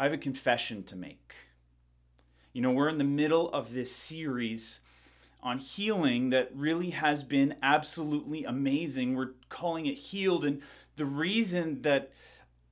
I have a confession to make. You know, we're in the middle of this series on healing that really has been absolutely amazing. We're calling it Healed. And the reason that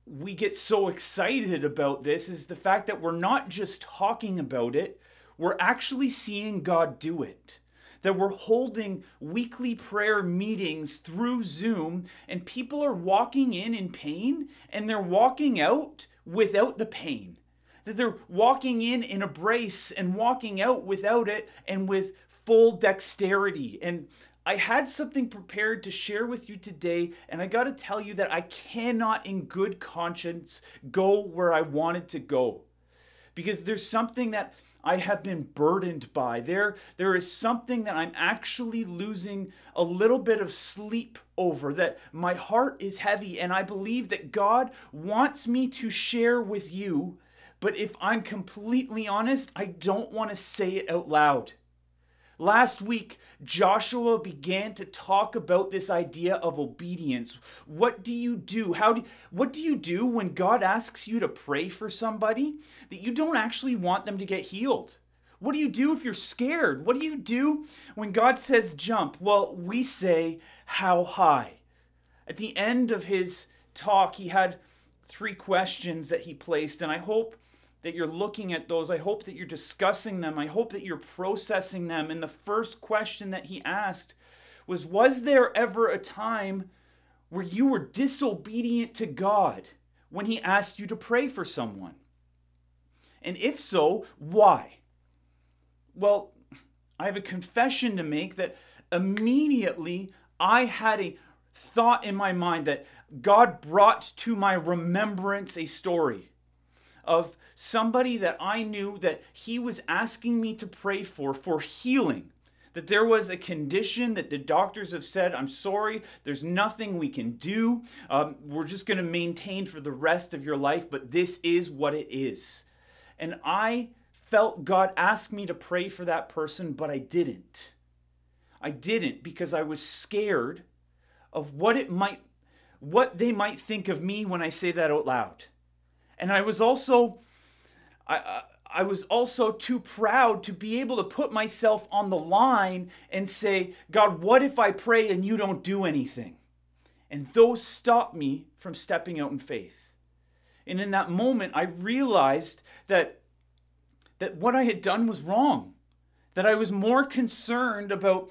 we get so excited about this is the fact that we're not just talking about it, we're actually seeing God do it. That we're holding weekly prayer meetings through Zoom, and people are walking in in pain and they're walking out without the pain. That they're walking in in a brace and walking out without it and with full dexterity. And I had something prepared to share with you today, and I got to tell you that I cannot, in good conscience, go where I wanted to go. Because there's something that I have been burdened by. There, there is something that I'm actually losing a little bit of sleep over, that my heart is heavy, and I believe that God wants me to share with you. But if I'm completely honest, I don't want to say it out loud. Last week, Joshua began to talk about this idea of obedience. What do you do? How do what do you do when God asks you to pray for somebody that you don't actually want them to get healed? What do you do if you're scared? What do you do when God says jump? Well, we say how high. At the end of his talk, he had three questions that he placed, and I hope that you're looking at those. I hope that you're discussing them. I hope that you're processing them. And the first question that he asked was Was there ever a time where you were disobedient to God when he asked you to pray for someone? And if so, why? Well, I have a confession to make that immediately I had a thought in my mind that God brought to my remembrance a story of somebody that I knew that he was asking me to pray for, for healing. That there was a condition that the doctors have said, I'm sorry, there's nothing we can do. Um, we're just going to maintain for the rest of your life, but this is what it is. And I felt God ask me to pray for that person, but I didn't. I didn't because I was scared of what it might what they might think of me when I say that out loud. And I was also I, I was also too proud to be able to put myself on the line and say, God, what if I pray and you don't do anything? And those stopped me from stepping out in faith. And in that moment, I realized that, that what I had done was wrong. That I was more concerned about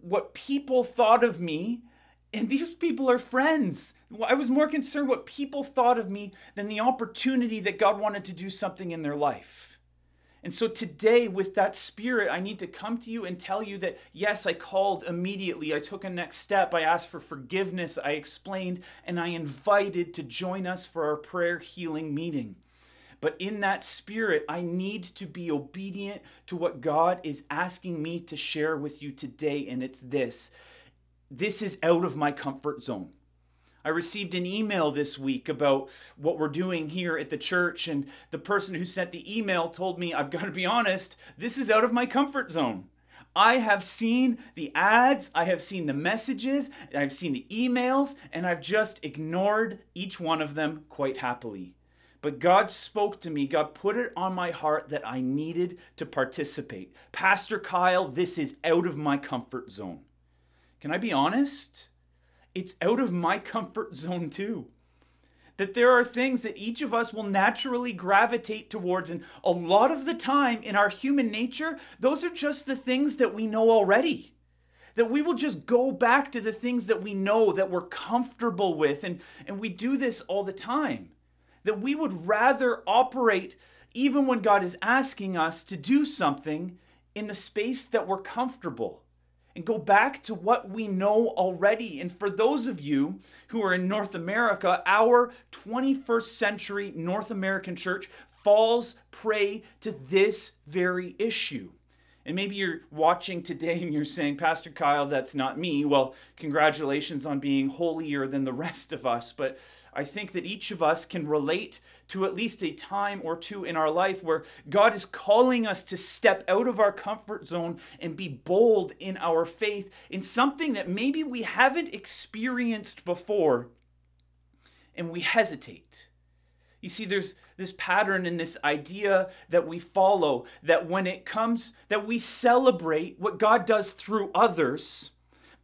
what people thought of me and these people are friends. I was more concerned what people thought of me than the opportunity that God wanted to do something in their life. And so today, with that spirit, I need to come to you and tell you that yes, I called immediately. I took a next step. I asked for forgiveness. I explained and I invited to join us for our prayer healing meeting. But in that spirit, I need to be obedient to what God is asking me to share with you today. And it's this this is out of my comfort zone. I received an email this week about what we're doing here at the church, and the person who sent the email told me, I've got to be honest, this is out of my comfort zone. I have seen the ads, I have seen the messages, I've seen the emails, and I've just ignored each one of them quite happily. But God spoke to me, God put it on my heart that I needed to participate. Pastor Kyle, this is out of my comfort zone. Can I be honest? It's out of my comfort zone too. That there are things that each of us will naturally gravitate towards, and a lot of the time in our human nature, those are just the things that we know already. That we will just go back to the things that we know that we're comfortable with, and, and we do this all the time. That we would rather operate, even when God is asking us to do something, in the space that we're comfortable and go back to what we know already. And for those of you who are in North America, our 21st century North American church falls prey to this very issue. And maybe you're watching today and you're saying, Pastor Kyle, that's not me. Well, congratulations on being holier than the rest of us. But I think that each of us can relate to at least a time or two in our life where God is calling us to step out of our comfort zone and be bold in our faith in something that maybe we haven't experienced before and we hesitate. You see, there's this pattern and this idea that we follow that when it comes, that we celebrate what God does through others,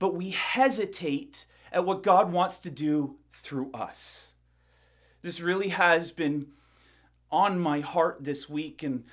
but we hesitate at what God wants to do through us. This really has been on my heart this week, and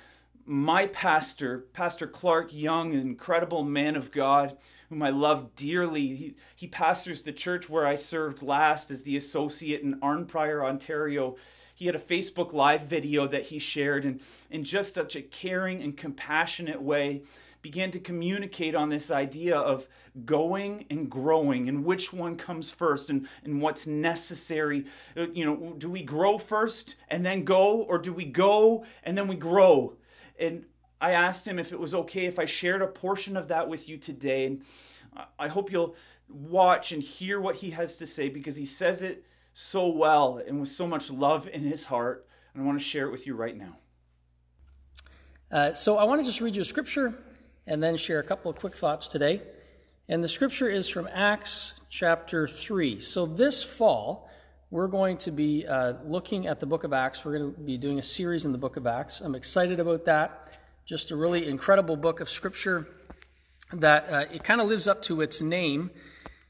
my pastor, Pastor Clark Young, an incredible man of God whom I love dearly, he, he pastors the church where I served last as the associate in Arnprior, Ontario he had a Facebook Live video that he shared, and in just such a caring and compassionate way, began to communicate on this idea of going and growing and which one comes first and, and what's necessary. Uh, you know, do we grow first and then go, or do we go and then we grow? And I asked him if it was okay if I shared a portion of that with you today. And I hope you'll watch and hear what he has to say because he says it so well and with so much love in his heart. And I want to share it with you right now. Uh, so I want to just read you a scripture and then share a couple of quick thoughts today. And the scripture is from Acts chapter 3. So this fall, we're going to be uh, looking at the book of Acts. We're going to be doing a series in the book of Acts. I'm excited about that. Just a really incredible book of scripture that uh, it kind of lives up to its name.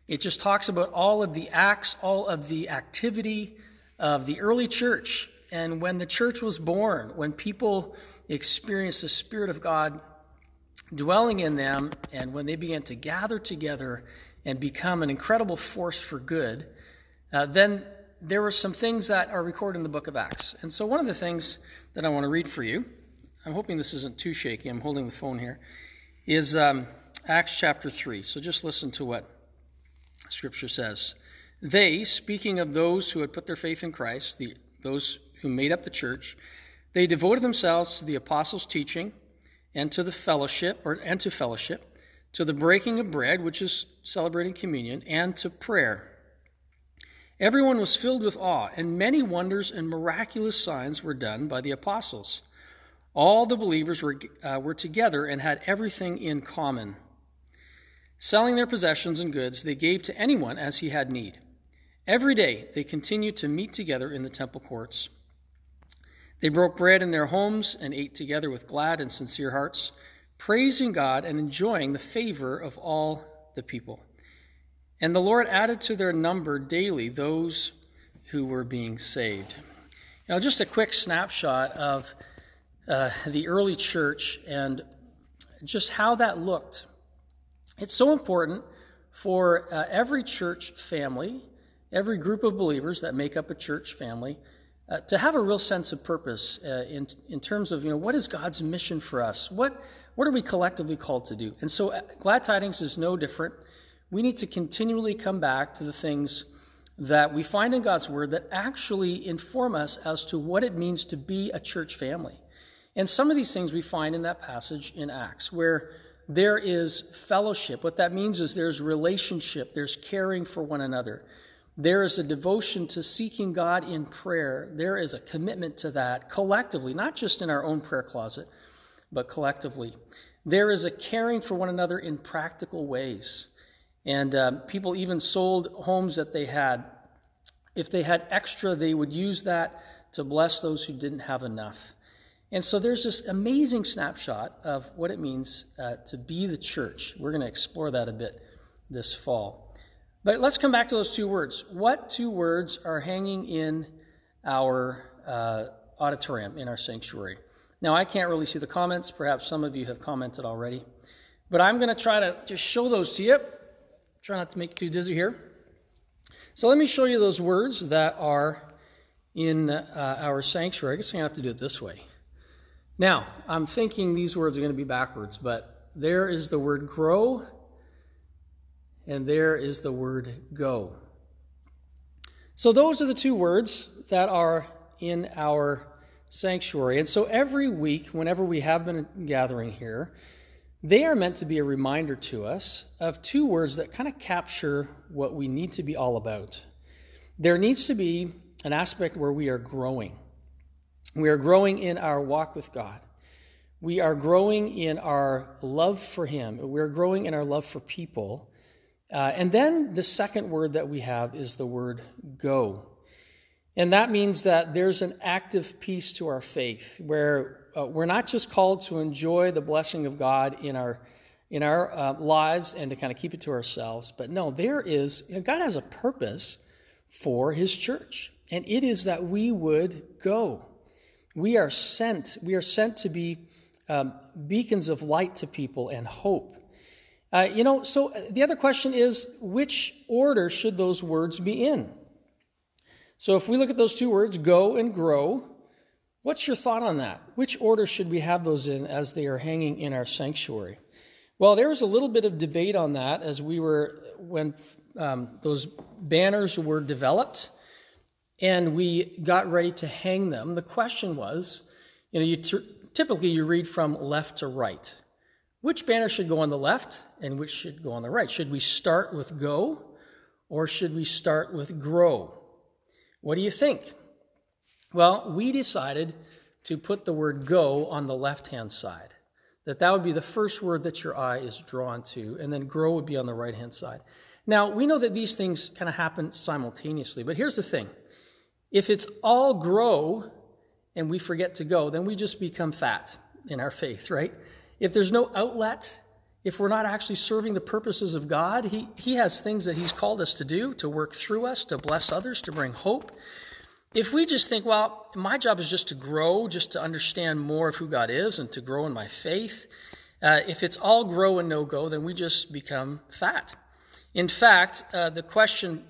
It just talks about all of the acts, all of the activity of the early church. And when the church was born, when people experienced the Spirit of God dwelling in them, and when they began to gather together and become an incredible force for good, uh, then there were some things that are recorded in the book of Acts. And so, one of the things that I want to read for you, I'm hoping this isn't too shaky, I'm holding the phone here, is um, Acts chapter 3. So, just listen to what Scripture says. They, speaking of those who had put their faith in Christ, the, those who made up the church, they devoted themselves to the apostles' teaching and to the fellowship, or and to fellowship, to the breaking of bread, which is celebrating communion, and to prayer. Everyone was filled with awe, and many wonders and miraculous signs were done by the apostles. All the believers were, uh, were together and had everything in common. Selling their possessions and goods, they gave to anyone as he had need. Every day they continued to meet together in the temple courts. They broke bread in their homes and ate together with glad and sincere hearts, praising God and enjoying the favor of all the people. And the Lord added to their number daily those who were being saved. Now, just a quick snapshot of uh, the early church and just how that looked. It's so important for uh, every church family, every group of believers that make up a church family, uh, to have a real sense of purpose uh, in, in terms of, you know, what is God's mission for us? What, what are we collectively called to do? And so uh, Glad Tidings is no different. We need to continually come back to the things that we find in God's Word that actually inform us as to what it means to be a church family. And some of these things we find in that passage in Acts, where there is fellowship. What that means is there's relationship, there's caring for one another. There is a devotion to seeking God in prayer. There is a commitment to that collectively, not just in our own prayer closet, but collectively. There is a caring for one another in practical ways. And um, people even sold homes that they had. If they had extra, they would use that to bless those who didn't have enough. And so there's this amazing snapshot of what it means uh, to be the church. We're going to explore that a bit this fall. But let's come back to those two words. What two words are hanging in our uh, auditorium, in our sanctuary? Now, I can't really see the comments. Perhaps some of you have commented already. But I'm going to try to just show those to you. Try not to make too dizzy here. So let me show you those words that are in uh, our sanctuary. I guess I'm going to have to do it this way. Now, I'm thinking these words are going to be backwards, but there is the word grow, and there is the word go. So, those are the two words that are in our sanctuary. And so, every week, whenever we have been gathering here, they are meant to be a reminder to us of two words that kind of capture what we need to be all about. There needs to be an aspect where we are growing. We are growing in our walk with God. We are growing in our love for Him. We're growing in our love for people. Uh, and then the second word that we have is the word go. And that means that there's an active piece to our faith where uh, we're not just called to enjoy the blessing of God in our in our uh, lives and to kind of keep it to ourselves, but no, there is you know, God has a purpose for His church, and it is that we would go. We are sent. We are sent to be um, beacons of light to people and hope. Uh, you know, so the other question is which order should those words be in? So if we look at those two words, go and grow, what's your thought on that? Which order should we have those in as they are hanging in our sanctuary? Well, there was a little bit of debate on that as we were, when um, those banners were developed and we got ready to hang them. The question was, you know, you t- typically you read from left to right. Which banner should go on the left and which should go on the right? Should we start with go or should we start with grow? What do you think? Well, we decided to put the word go on the left hand side. That that would be the first word that your eye is drawn to, and then grow would be on the right hand side. Now, we know that these things kind of happen simultaneously, but here's the thing. If it's all grow and we forget to go, then we just become fat in our faith, right? If there's no outlet, if we're not actually serving the purposes of God, he, he has things that He's called us to do, to work through us, to bless others, to bring hope. If we just think, well, my job is just to grow, just to understand more of who God is and to grow in my faith, uh, if it's all grow and no go, then we just become fat. In fact, uh, the question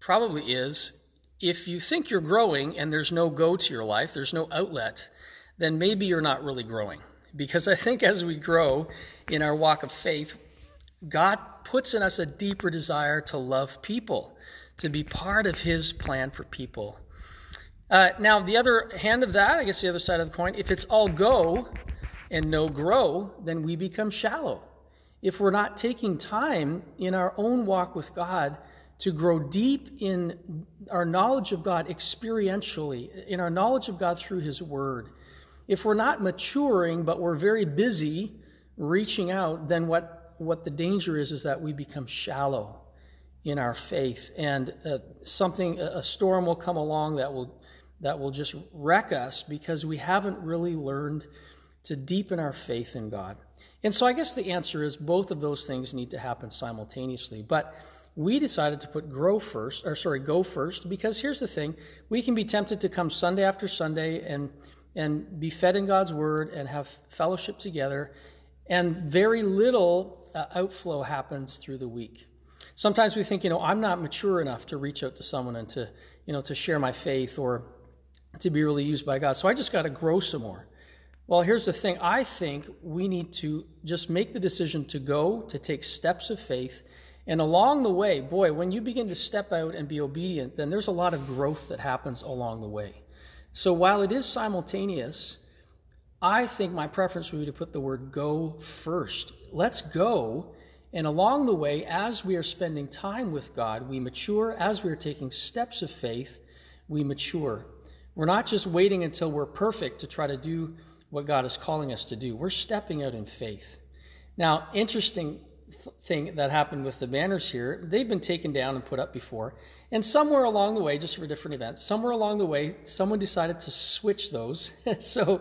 probably is if you think you're growing and there's no go to your life, there's no outlet, then maybe you're not really growing. Because I think as we grow in our walk of faith, God puts in us a deeper desire to love people, to be part of His plan for people. Uh, now, the other hand of that, I guess the other side of the coin, if it's all go and no grow, then we become shallow. If we're not taking time in our own walk with God to grow deep in our knowledge of God experientially, in our knowledge of God through His Word, if we're not maturing, but we're very busy reaching out, then what, what the danger is is that we become shallow in our faith, and uh, something, a storm will come along that will that will just wreck us because we haven't really learned to deepen our faith in God. And so I guess the answer is both of those things need to happen simultaneously. But we decided to put grow first, or sorry, go first, because here's the thing we can be tempted to come Sunday after Sunday and and be fed in God's word and have fellowship together. And very little uh, outflow happens through the week. Sometimes we think, you know, I'm not mature enough to reach out to someone and to, you know, to share my faith or to be really used by God. So I just got to grow some more. Well, here's the thing. I think we need to just make the decision to go, to take steps of faith. And along the way, boy, when you begin to step out and be obedient, then there's a lot of growth that happens along the way. So while it is simultaneous, I think my preference would be to put the word go first. Let's go. And along the way, as we are spending time with God, we mature. As we are taking steps of faith, we mature. We're not just waiting until we're perfect to try to do what God is calling us to do. We're stepping out in faith. Now, interesting thing that happened with the banners here, they've been taken down and put up before. And somewhere along the way, just for different events, somewhere along the way, someone decided to switch those. so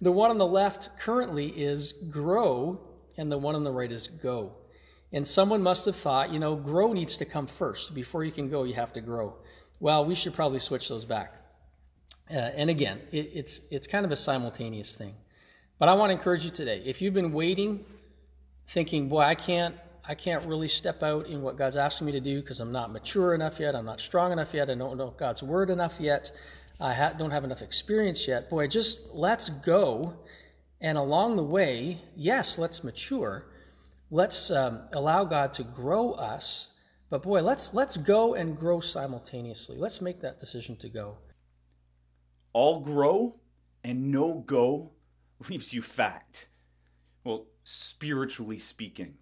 the one on the left currently is grow, and the one on the right is go. And someone must have thought, you know, grow needs to come first. Before you can go, you have to grow. Well, we should probably switch those back. Uh, and again, it, it's, it's kind of a simultaneous thing. But I want to encourage you today if you've been waiting thinking, boy, I can't, I can't really step out in what God's asking me to do because I'm not mature enough yet. I'm not strong enough yet. I don't know God's word enough yet. I ha- don't have enough experience yet. Boy, just let's go. And along the way, yes, let's mature. Let's um, allow God to grow us. But boy, let's let's go and grow simultaneously. Let's make that decision to go. All grow and no go leaves you fat. Well, spiritually speaking.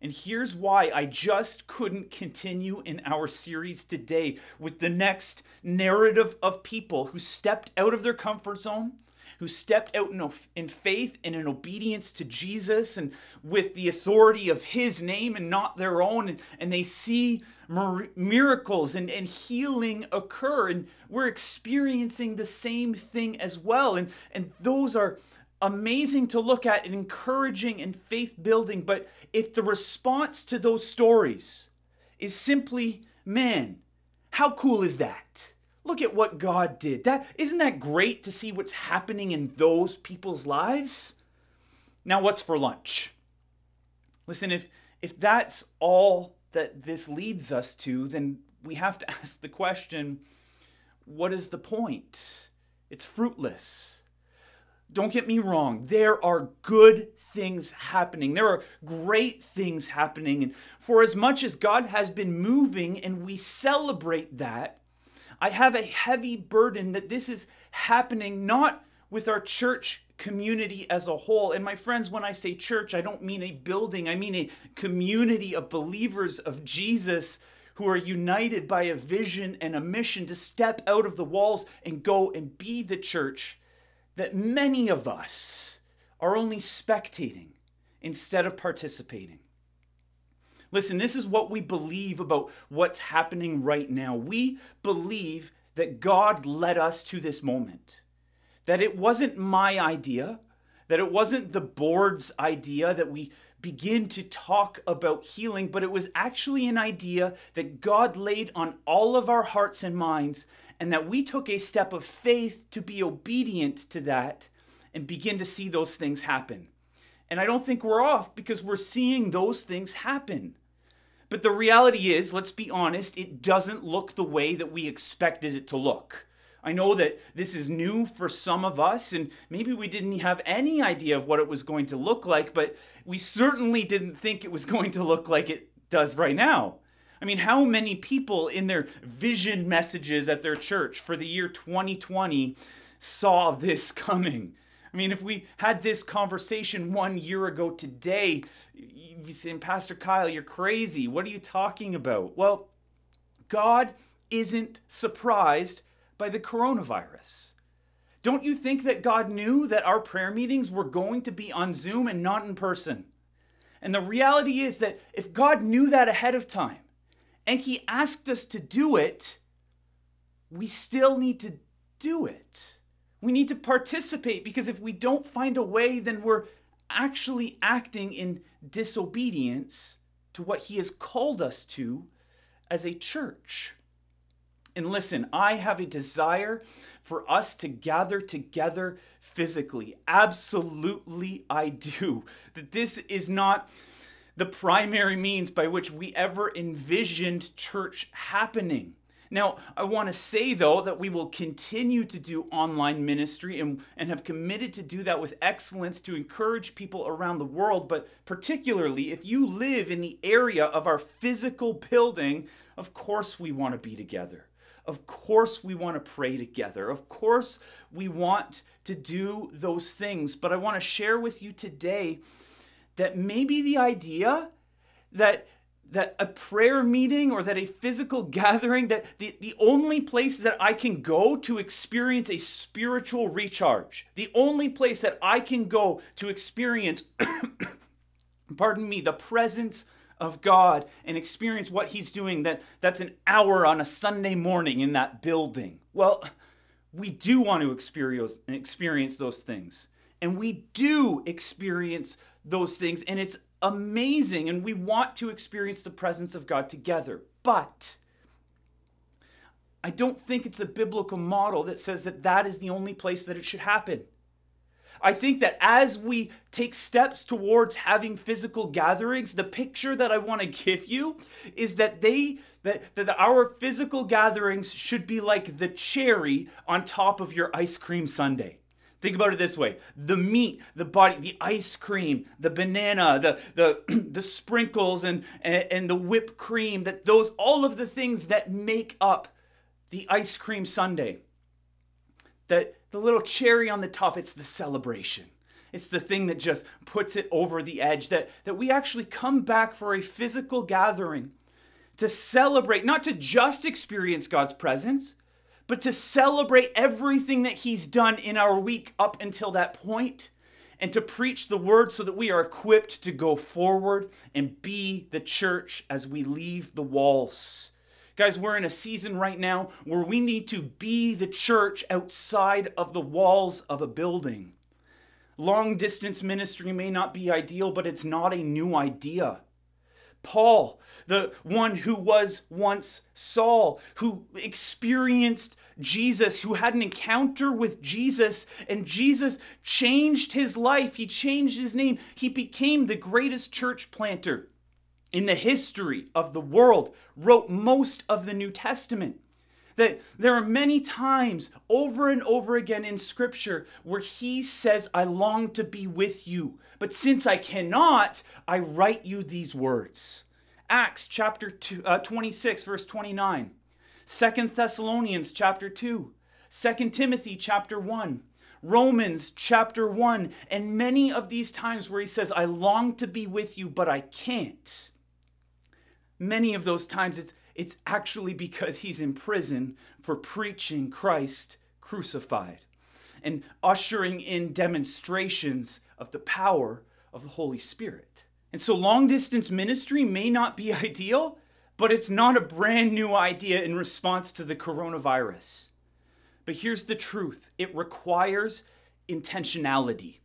And here's why I just couldn't continue in our series today with the next narrative of people who stepped out of their comfort zone, who stepped out in, in faith and in obedience to Jesus and with the authority of his name and not their own. And, and they see miracles and, and healing occur. And we're experiencing the same thing as well. And, and those are amazing to look at and encouraging and faith building. But if the response to those stories is simply, man, how cool is that? Look at what God did. That isn't that great to see what's happening in those people's lives? Now what's for lunch? Listen, if if that's all that this leads us to, then we have to ask the question, what is the point? It's fruitless. Don't get me wrong, there are good things happening. There are great things happening. And for as much as God has been moving and we celebrate that, I have a heavy burden that this is happening not with our church community as a whole. And my friends, when I say church, I don't mean a building, I mean a community of believers of Jesus who are united by a vision and a mission to step out of the walls and go and be the church that many of us are only spectating instead of participating. Listen, this is what we believe about what's happening right now. We believe that God led us to this moment, that it wasn't my idea, that it wasn't the board's idea that we begin to talk about healing, but it was actually an idea that God laid on all of our hearts and minds, and that we took a step of faith to be obedient to that and begin to see those things happen. And I don't think we're off because we're seeing those things happen. But the reality is, let's be honest, it doesn't look the way that we expected it to look. I know that this is new for some of us, and maybe we didn't have any idea of what it was going to look like, but we certainly didn't think it was going to look like it does right now. I mean, how many people in their vision messages at their church for the year 2020 saw this coming? I mean, if we had this conversation one year ago today, you'd be saying, Pastor Kyle, you're crazy. What are you talking about? Well, God isn't surprised by the coronavirus. Don't you think that God knew that our prayer meetings were going to be on Zoom and not in person? And the reality is that if God knew that ahead of time and He asked us to do it, we still need to do it. We need to participate because if we don't find a way, then we're actually acting in disobedience to what He has called us to as a church. And listen, I have a desire for us to gather together physically. Absolutely, I do. That this is not the primary means by which we ever envisioned church happening. Now, I want to say though that we will continue to do online ministry and, and have committed to do that with excellence to encourage people around the world. But particularly if you live in the area of our physical building, of course we want to be together. Of course, we want to pray together. Of course, we want to do those things. But I want to share with you today that maybe the idea that that a prayer meeting or that a physical gathering that the, the only place that i can go to experience a spiritual recharge the only place that i can go to experience pardon me the presence of god and experience what he's doing that that's an hour on a sunday morning in that building. Well we do want to experience experience those things. And we do experience those things and it's amazing and we want to experience the presence of God together. But I don't think it's a biblical model that says that that is the only place that it should happen. I think that as we take steps towards having physical gatherings, the picture that I want to give you is that they that, that our physical gatherings should be like the cherry on top of your ice cream sundae. Think about it this way the meat, the body, the ice cream, the banana, the, the, the sprinkles, and, and, and the whipped cream, that those, all of the things that make up the ice cream sundae. That the little cherry on the top, it's the celebration. It's the thing that just puts it over the edge. That, that we actually come back for a physical gathering to celebrate, not to just experience God's presence, but to celebrate everything that He's done in our week up until that point and to preach the word so that we are equipped to go forward and be the church as we leave the walls. Guys, we're in a season right now where we need to be the church outside of the walls of a building. Long distance ministry may not be ideal, but it's not a new idea. Paul, the one who was once Saul, who experienced Jesus, who had an encounter with Jesus, and Jesus changed his life. He changed his name. He became the greatest church planter in the history of the world, wrote most of the New Testament. That there are many times over and over again in Scripture where he says, I long to be with you, but since I cannot, I write you these words. Acts chapter two, uh, 26, verse 29. Second Thessalonians chapter 2, 2 Timothy chapter 1, Romans chapter 1, and many of these times where he says, I long to be with you, but I can't. Many of those times it's, it's actually because he's in prison for preaching Christ crucified and ushering in demonstrations of the power of the Holy Spirit. And so long distance ministry may not be ideal, but it's not a brand new idea in response to the coronavirus. But here's the truth it requires intentionality.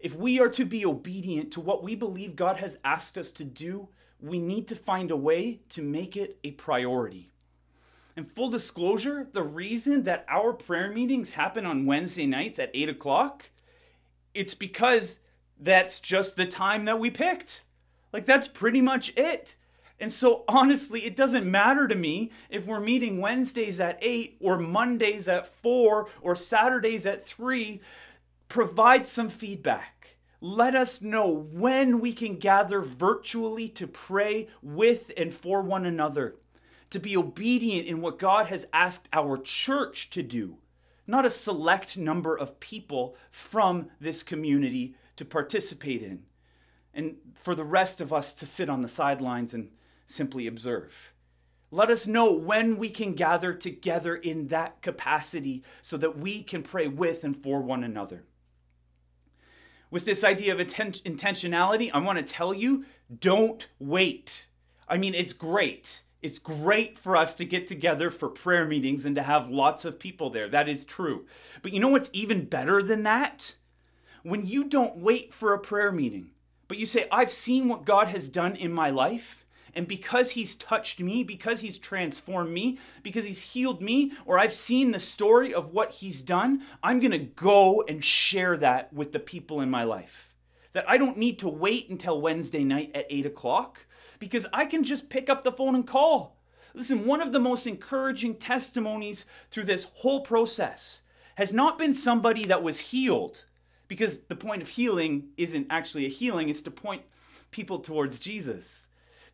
If we are to be obedient to what we believe God has asked us to do, we need to find a way to make it a priority. And full disclosure, the reason that our prayer meetings happen on Wednesday nights at 8 o'clock, it's because that's just the time that we picked. Like, that's pretty much it. And so, honestly, it doesn't matter to me if we're meeting Wednesdays at 8 or Mondays at 4 or Saturdays at 3. Provide some feedback. Let us know when we can gather virtually to pray with and for one another, to be obedient in what God has asked our church to do, not a select number of people from this community to participate in, and for the rest of us to sit on the sidelines and simply observe. Let us know when we can gather together in that capacity so that we can pray with and for one another. With this idea of inten- intentionality, I want to tell you don't wait. I mean, it's great. It's great for us to get together for prayer meetings and to have lots of people there. That is true. But you know what's even better than that? When you don't wait for a prayer meeting, but you say, I've seen what God has done in my life and because he's touched me, because he's transformed me, because he's healed me, or I've seen the story of what he's done, I'm going to go and share that with the people in my life. That I don't need to wait until Wednesday night at 8 o'clock because I can just pick up the phone and call. Listen, one of the most encouraging testimonies through this whole process has not been somebody that was healed, because the point of healing isn't actually a healing, it's to point people towards Jesus.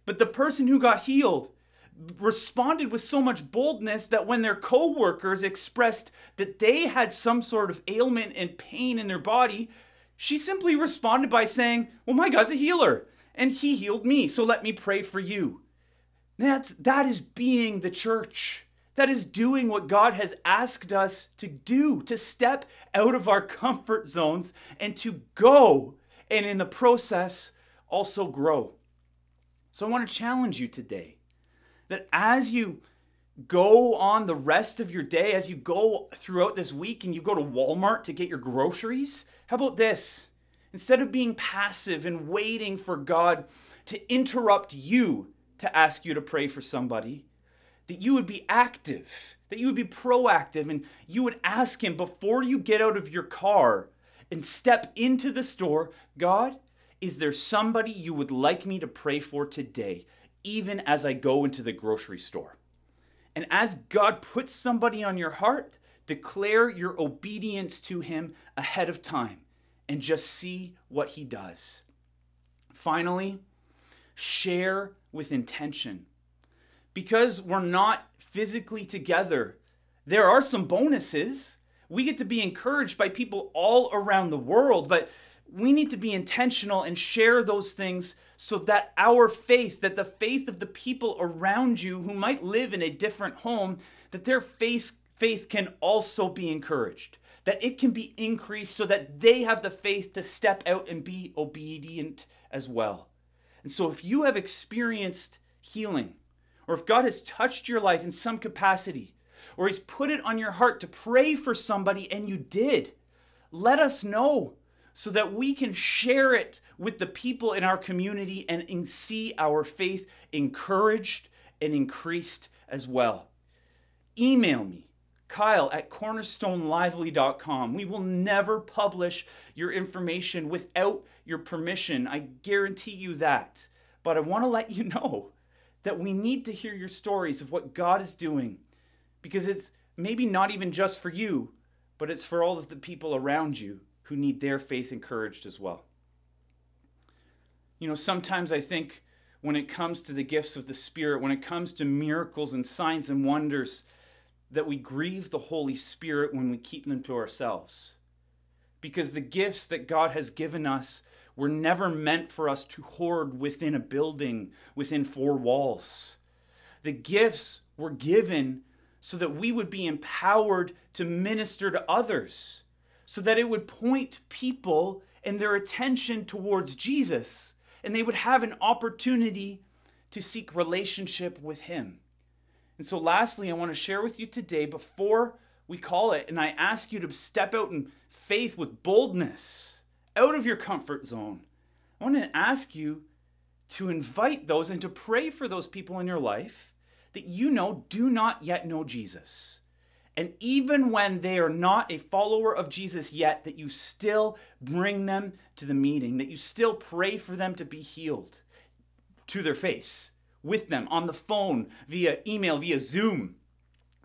But the person who got healed responded with so much boldness that when their coworkers expressed that they had some sort of ailment and pain in their body, she simply responded by saying, "Well, my God's a healer, and he healed me, so let me pray for you." That's that is being the church. That is doing what God has asked us to do, to step out of our comfort zones and to go and in the process also grow. So I want to challenge you today that as you go on the rest of your day, as you go throughout this week and you go to Walmart to get your groceries, how about this? Instead of being passive and waiting for God to interrupt you to ask you to pray for somebody, that you would be active, that you would be proactive, and you would ask Him before you get out of your car and step into the store God, is there somebody you would like me to pray for today, even as I go into the grocery store? And as God puts somebody on your heart, declare your obedience to Him ahead of time and just see what He does. Finally, share with intention. Because we're not physically together, there are some bonuses. We get to be encouraged by people all around the world, but we need to be intentional and share those things so that our faith, that the faith of the people around you who might live in a different home, that their faith, faith can also be encouraged, that it can be increased so that they have the faith to step out and be obedient as well. And so, if you have experienced healing, or if God has touched your life in some capacity, or He's put it on your heart to pray for somebody and you did, let us know so that we can share it with the people in our community and see our faith encouraged and increased as well. Email me, Kyle at cornerstonelively.com. We will never publish your information without your permission. I guarantee you that. But I want to let you know that we need to hear your stories of what God is doing because it's maybe not even just for you, but it's for all of the people around you who need their faith encouraged as well. You know, sometimes I think when it comes to the gifts of the Spirit, when it comes to miracles and signs and wonders, that we grieve the Holy Spirit when we keep them to ourselves. Because the gifts that God has given us were never meant for us to hoard within a building, within four walls. The gifts were given so that we would be empowered to minister to others, so that it would point people and their attention towards Jesus, and they would have an opportunity to seek relationship with Him. And so, lastly, I want to share with you today before we call it, and I ask you to step out in faith with boldness out of your comfort zone. I want to ask you to invite those and to pray for those people in your life that you know do not yet know Jesus. And even when they are not a follower of Jesus yet, that you still bring them to the meeting, that you still pray for them to be healed to their face, with them on the phone, via email, via Zoom.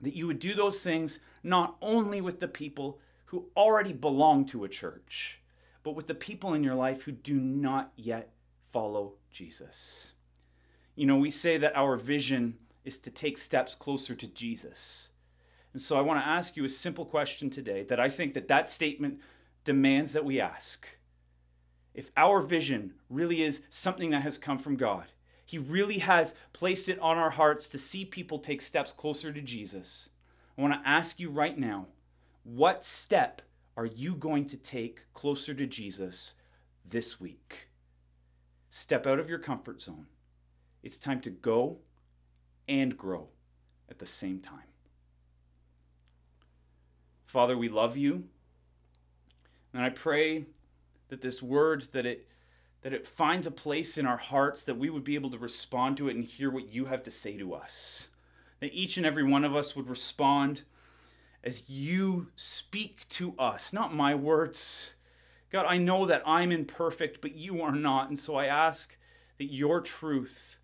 That you would do those things not only with the people who already belong to a church, but with the people in your life who do not yet follow Jesus. You know, we say that our vision is to take steps closer to Jesus. And so I want to ask you a simple question today that I think that that statement demands that we ask. If our vision really is something that has come from God, He really has placed it on our hearts to see people take steps closer to Jesus. I want to ask you right now what step are you going to take closer to Jesus this week? Step out of your comfort zone. It's time to go and grow at the same time. Father, we love you. And I pray that this word that it that it finds a place in our hearts that we would be able to respond to it and hear what you have to say to us. That each and every one of us would respond as you speak to us, not my words. God, I know that I'm imperfect, but you are not. And so I ask that your truth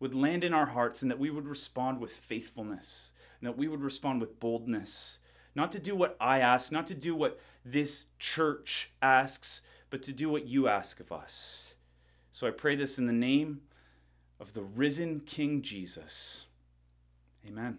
would land in our hearts and that we would respond with faithfulness and that we would respond with boldness. Not to do what I ask, not to do what this church asks, but to do what you ask of us. So I pray this in the name of the risen King Jesus. Amen.